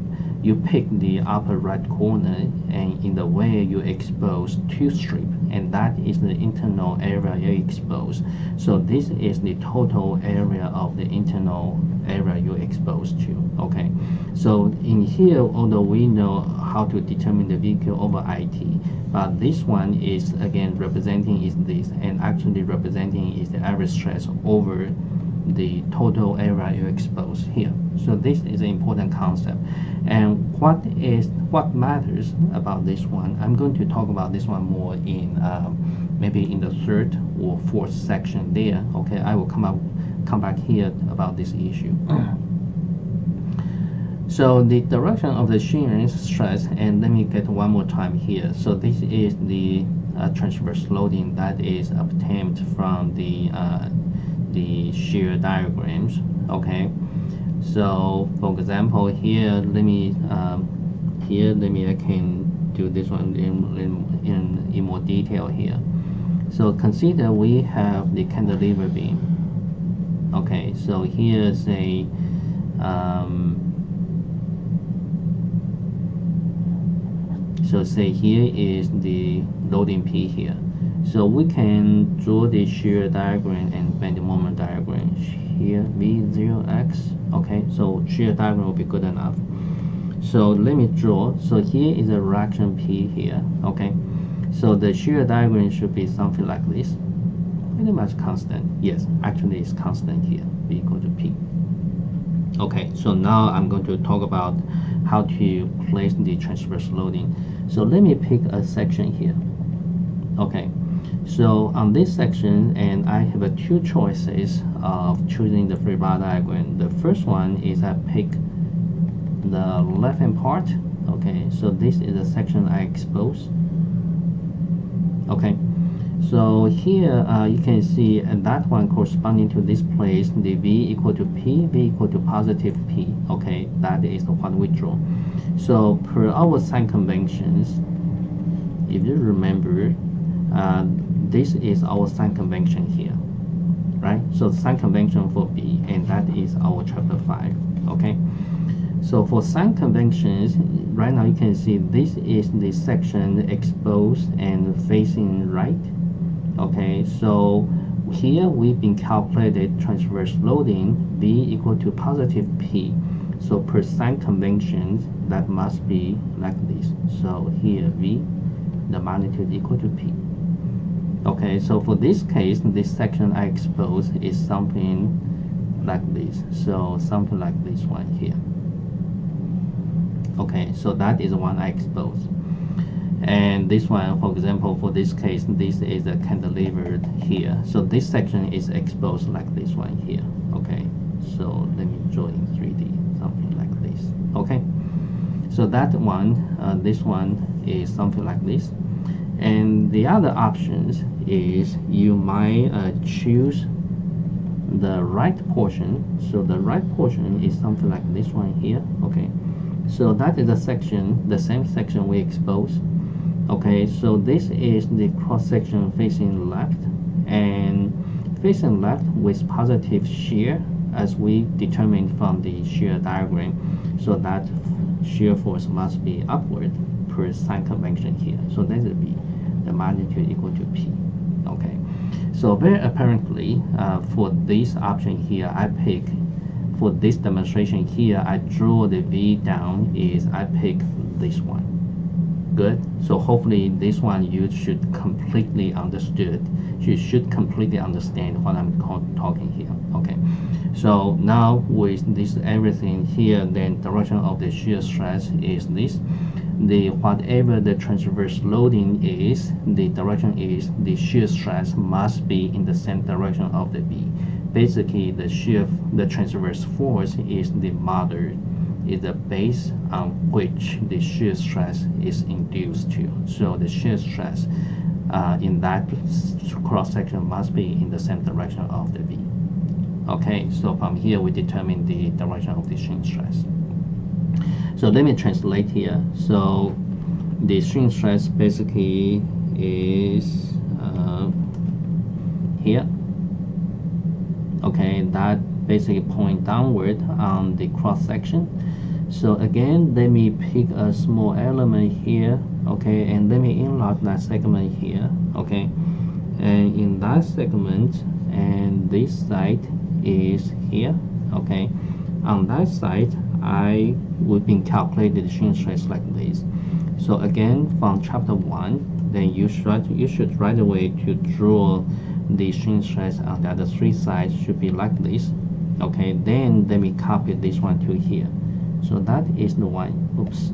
you pick the upper right corner and in the way you expose two strip and that is the internal area you expose. So this is the total area of the internal area you expose to okay? So in here although we know how to determine the VQ over IT but this one is again representing is this and actually representing is the average stress over the total area you expose here. So this is an important concept. And what is what matters about this one? I'm going to talk about this one more in uh, maybe in the third or fourth section there. Okay, I will come up come back here about this issue. [clears throat] So the direction of the shear stress, and let me get one more time here. So this is the uh, transverse loading that is obtained from the uh, the shear diagrams okay? So for example here let me um, here let me I can do this one in, in, in, in more detail here. So consider we have the cantilever beam okay? So here's a um, so say here is the loading P here so we can draw the shear diagram and bend moment diagram. Here V0x okay so shear diagram will be good enough. So let me draw. So here is a reaction P here okay? So the shear diagram should be something like this. Pretty much constant. Yes actually it's constant here V equal to P. Okay so now I'm going to talk about how to place the transverse loading. So let me pick a section here. Okay so on this section and I have a two choices of choosing the free body diagram. The first one is I pick the left hand part okay? So this is the section I expose okay? So here uh, you can see uh, that one corresponding to this place the V equal to P V equal to positive P okay? That is what we draw so per our sign conventions if you remember uh, this is our sign convention here right? So sign convention for B and that is our chapter 5 okay? So for sign conventions right now you can see this is the section exposed and facing right okay? So here we've been calculated transverse loading B equal to positive P. So per sign conventions that must be like this. So here V the magnitude equal to P okay so for this case this section I expose is something like this. So something like this one here. Okay so that is one I expose. And this one for example for this case this is a cantilever here. So this section is exposed like this one here. Okay so let me draw in 3D something like this. Okay so that one uh, this one is something like this and the other options is you might uh, choose the right portion. So the right portion is something like this one here okay? So that is the section the same section we expose okay? So this is the cross section facing left. And facing left with positive shear as we determined from the shear diagram. So that shear force must be upward per sign convention here. So that would be the magnitude equal to p okay so very apparently uh, for this option here I pick for this demonstration here I draw the V down is I pick this one. Good? So hopefully this one you should completely understood. You should completely understand what I'm talking here. Okay so now with this everything here then direction of the shear stress is this the whatever the transverse loading is the direction is the shear stress must be in the same direction of the V basically the shear the transverse force is the mother is the base on which the shear stress is induced to. So the shear stress uh, in that cross section must be in the same direction of the V okay so from here we determine the direction of the shear stress so let me translate here. So the string stress basically is uh, here. Okay that basically point downward on the cross section. So again let me pick a small element here okay and let me enlarge that segment here okay. And in that segment and this side is here okay. On that side I we've been the shear stress like this. So again from chapter 1 then you should you should right away to draw the shear stress on the other three sides should be like this. Okay then let me copy this one to here. So that is the one oops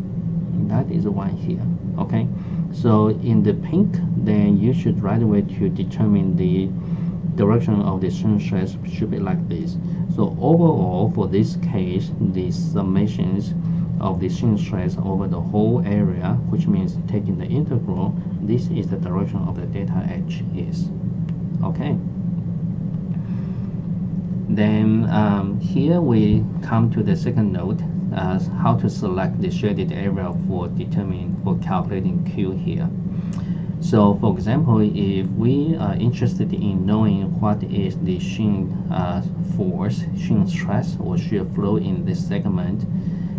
that is the one here okay? So in the pink then you should right away to determine the direction of the shear stress should be like this. So overall, for this case, the summations of the shear stress over the whole area, which means taking the integral, this is the direction of the delta H is. Okay. Then um, here we come to the second note, uh, how to select the shaded area for determining, for calculating Q here. So for example, if we are interested in knowing what is the shear uh, force, shear stress, or shear flow in this segment,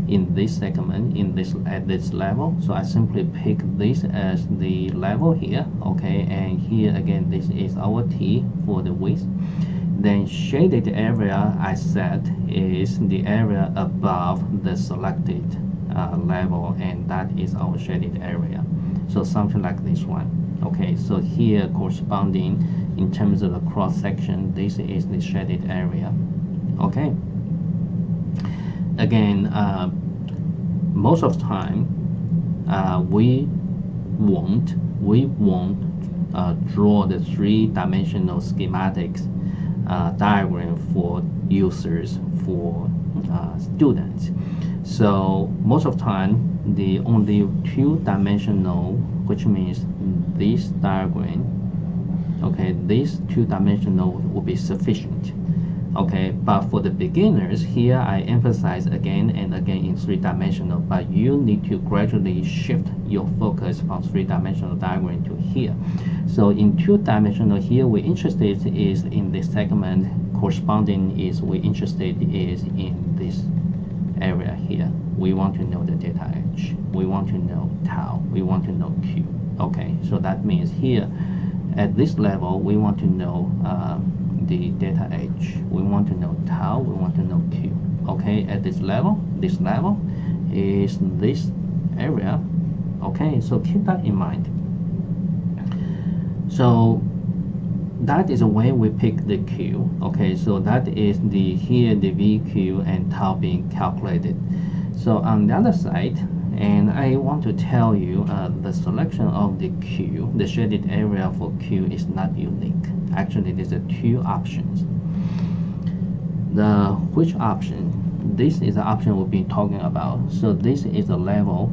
in this segment, in this at this level, so I simply pick this as the level here, okay, and here again, this is our T for the width. Then shaded area I set is the area above the selected uh, level, and that is our shaded area. So something like this one. Okay, so here corresponding in terms of the cross section, this is the shaded area. Okay. Again, uh, most of the time, uh, we won't we won't uh, draw the three-dimensional schematics uh, diagram for users for uh, students. So most of the time, the only two-dimensional, which means this diagram, okay, this two-dimensional will be sufficient. Okay, but for the beginners, here I emphasize again and again in three-dimensional, but you need to gradually shift your focus from three-dimensional diagram to here. So in two-dimensional here, we're interested is in the segment corresponding is we interested is in this area here. We want to know the delta h. We want to know tau. We want to know q. Okay, so that means here at this level, we want to know um, the delta h. We want to know tau. We want to know q. Okay, at this level, this level is this area. Okay, so keep that in mind. So that is the way we pick the Q. Okay, so that is the here the VQ and tau being calculated. So on the other side, and I want to tell you uh, the selection of the Q, the shaded area for Q is not unique. Actually, there's two options. The which option? This is the option we've been talking about. So this is the level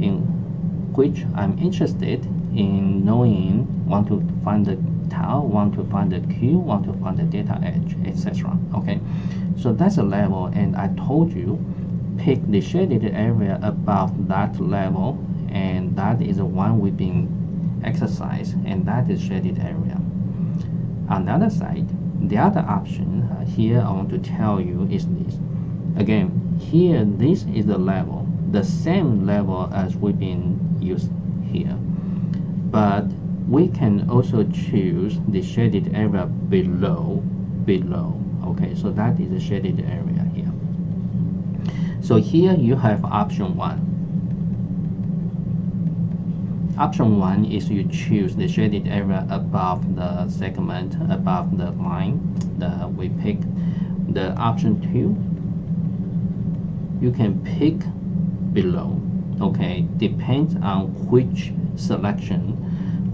in which I'm interested in knowing, want to find the tau, want to find the q, want to find the delta H, etc. Okay, so that's a level, and I told you pick the shaded area above that level, and that is the one we've been exercise, and that is shaded area. On the other side, the other option uh, here I want to tell you is this. Again, here this is the level, the same level as we've been used here, but we can also choose the shaded area below below. Okay so that is the shaded area here. So here you have option one. Option one is you choose the shaded area above the segment above the line the we pick. The option two you can pick below. Okay depends on which selection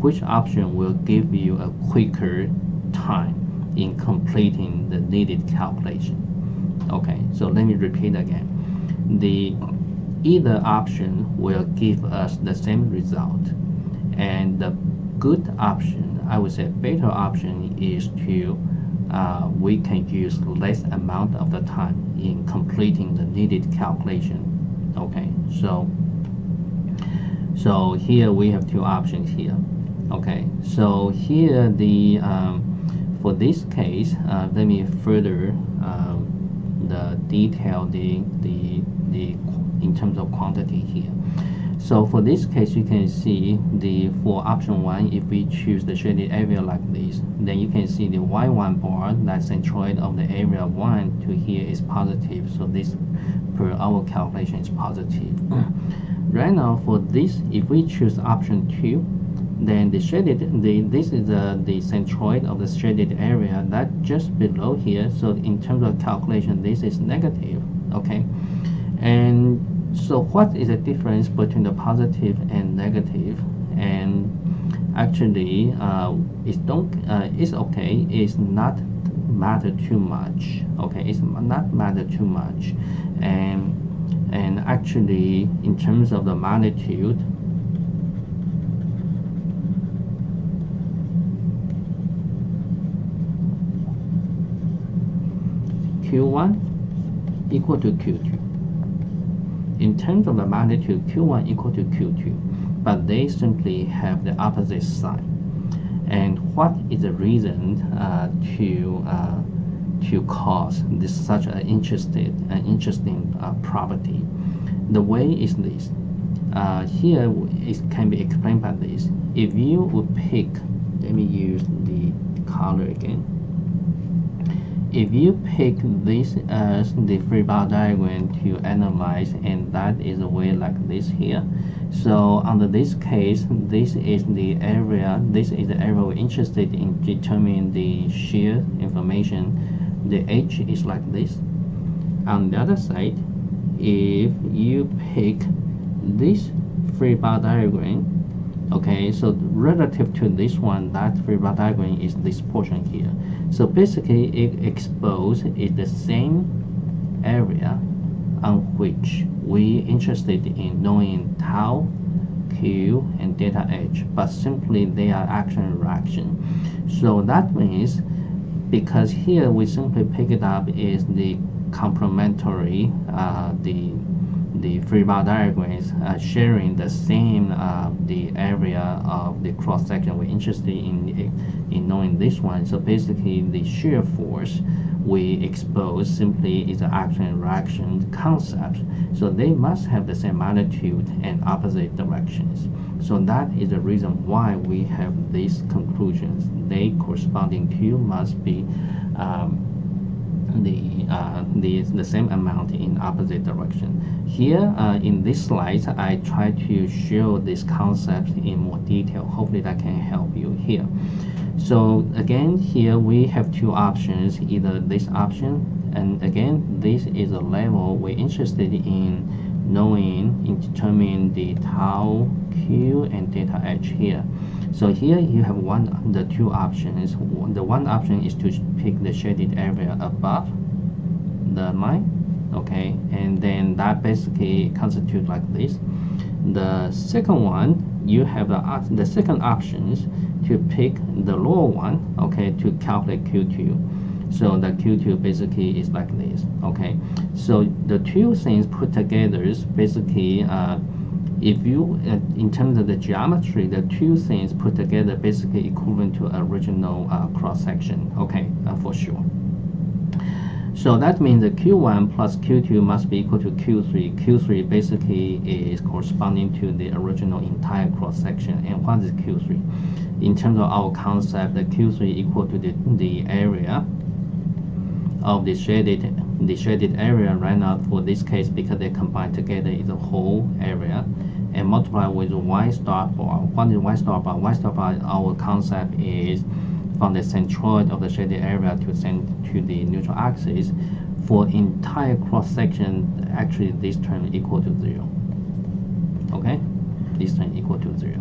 which option will give you a quicker time in completing the needed calculation. Okay, so let me repeat again. The either option will give us the same result and the good option, I would say better option is to uh, we can use less amount of the time in completing the needed calculation. Okay, so so here we have two options here okay so here the um, for this case uh, let me further um, the detail the the the in terms of quantity here. So for this case you can see the for option one if we choose the shaded area like this then you can see the y1 bar that centroid of the area 1 to here is positive. So this per our calculation is positive. Right now for this if we choose option 2 then the shaded the this is the the centroid of the shaded area that just below here. So in terms of calculation this is negative okay? And so what is the difference between the positive and negative? And actually uh, it's don't uh, it's okay. It's not matter too much okay? It's not matter too much. And and actually in terms of the magnitude Q1 equal to Q2. In terms of the magnitude, Q1 equal to Q2, but they simply have the opposite sign. And what is the reason uh, to uh, to cause this such an interested an interesting uh, property? The way is this. Uh, here it can be explained by this. If you would pick, let me use the color again if you pick this as the free body diagram to analyze and that is a way like this here. So under this case this is the area this is the area we're interested in determining the shear information. The h is like this. On the other side if you pick this free body diagram okay so relative to this one that free diagram is this portion here so basically, it exposed is the same area on which we interested in knowing tau, q, and delta h, but simply they are action reaction. So that means because here we simply pick it up is the complementary, uh, the the free body diagrams uh, sharing the same uh, the area of the cross section we're interested in in knowing this one. So basically the shear force we expose simply is an action and reaction concept. So they must have the same magnitude and opposite directions. So that is the reason why we have these conclusions. They corresponding to must be um, the, uh, the, the same amount in opposite direction. Here uh, in this slide, I try to show this concept in more detail. Hopefully that can help you here. So again, here we have two options, either this option, and again, this is a level we're interested in knowing, in determining the tau, q, and delta h here. So here you have one the two options. The one option is to pick the shaded area above the line, okay, and then that basically constitute like this. The second one, you have the the second options to pick the lower one, okay, to calculate Q2. So the Q2 basically is like this, okay. So the two things put together is basically uh, if you, uh, in terms of the geometry, the two things put together basically equivalent to original uh, cross section. Okay, uh, for sure. So that means the Q1 plus Q2 must be equal to Q3. Q3 basically is corresponding to the original entire cross section. And what is Q3? In terms of our concept, the Q3 equal to the, the area of the shaded the shaded area right now for this case because they combine together is a whole area and multiply with y star bar. What is y star bar? Y star bar, our concept is from the centroid of the shaded area to send to the neutral axis. For entire cross section, actually this term equal to zero. Okay, this term equal to zero.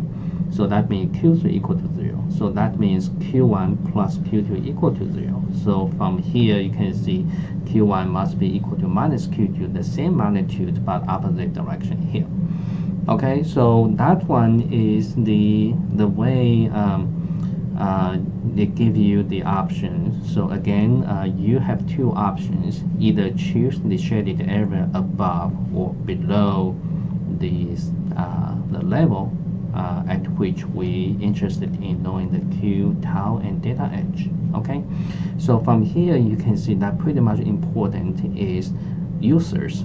So that means Q3 equal to 0. So that means Q1 plus Q2 equal to 0. So from here you can see Q1 must be equal to minus Q2, the same magnitude but opposite direction here. Okay, so that one is the the way um, uh, they give you the options. So again, uh, you have two options. Either choose the shaded area above or below the, uh, the level uh, at which we interested in knowing the Q, tau, and delta h. Okay, so from here you can see that pretty much important is users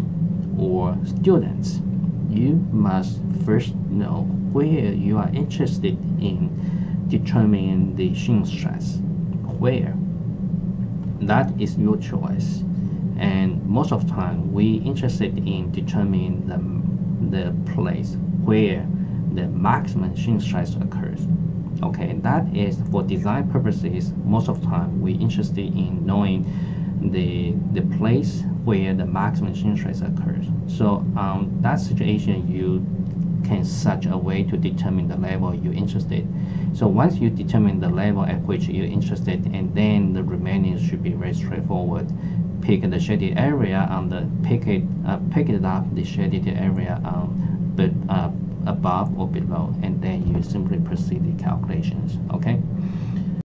or students. You must first know where you are interested in determining the shear stress. Where? That is your choice. And most of the time, we interested in determining the, the place where the maximum shear stress occurs. Okay, that is for design purposes. Most of the time, we're interested in knowing the the place where the maximum shear stress occurs. So um, that situation, you can search a way to determine the level you're interested. So once you determine the level at which you're interested, and then the remaining should be very straightforward. Pick the shaded area on the pick it uh, pick it up the shaded area on the uh, above or below and then you simply proceed the calculations okay